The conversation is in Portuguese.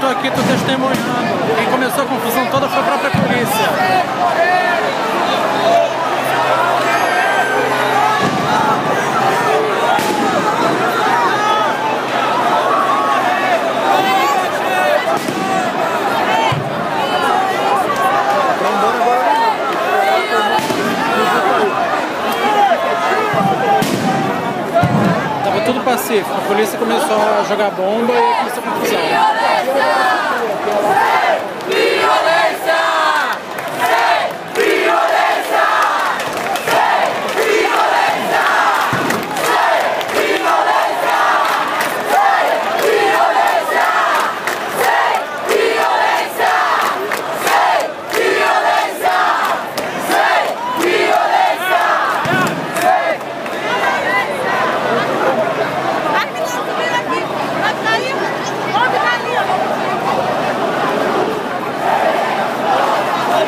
tô aqui, tô testemunhando. Quem começou a confusão toda foi a própria polícia. Tudo pacífico. A polícia começou a jogar bomba e começou a confusão.